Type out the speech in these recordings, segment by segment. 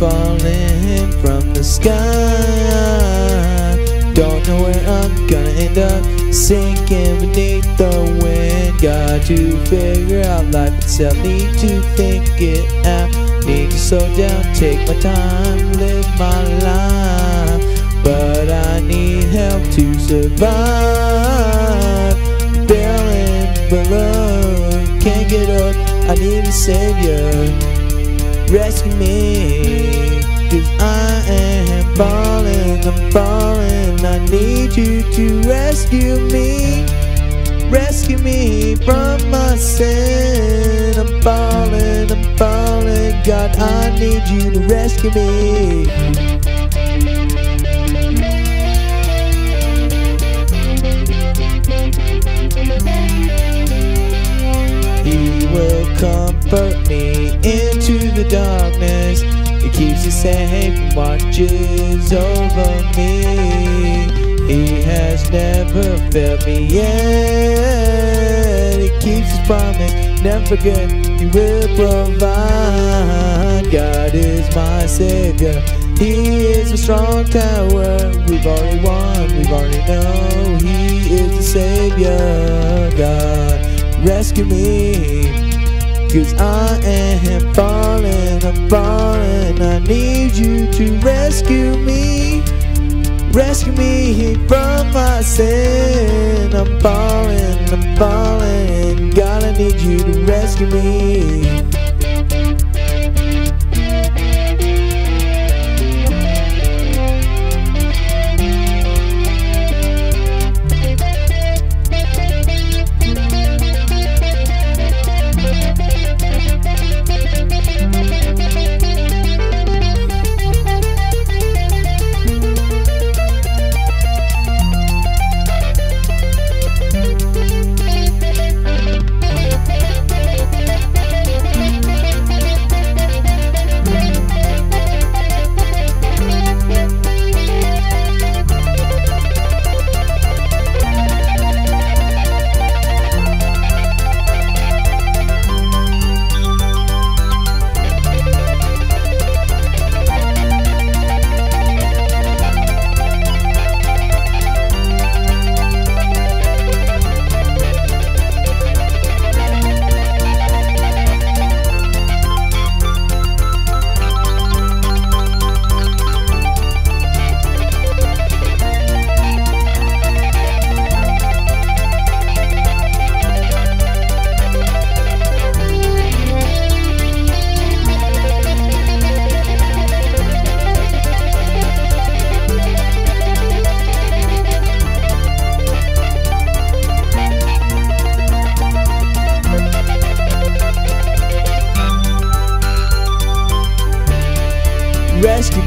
falling from the sky. Don't know where I'm gonna end up, sinking beneath the wind. Got to figure out life itself, need to think it out. Need to slow down, take my time, live my life. But I need help to survive. Feeling below, can't get up. I need a savior. Rescue me, cause I am falling, I'm falling. I need you to rescue me. Rescue me from my sin. I'm falling, I'm falling. God, I need you to rescue me. Watches over me. He has never failed me yet. He keeps his promise, never forget. He will provide. God is my savior. He is a strong tower. We've already won. We've already know He is the savior. God, rescue me. Cause I am falling, I'm to rescue me. Rescue me from my sin. I'm falling, I'm falling. God, I need you to rescue me.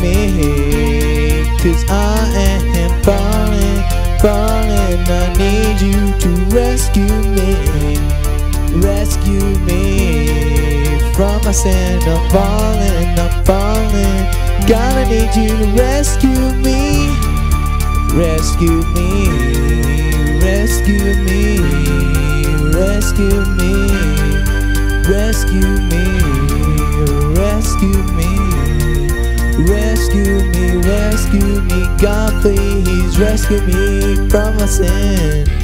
Me. Cause I am falling, falling. I need you to rescue me. Rescue me from my sin. I'm falling, I'm falling. God, I need you to rescue me. Rescue me, rescue me, rescue me, rescue me, rescue me. Rescue me, rescue me, God please rescue me from my sin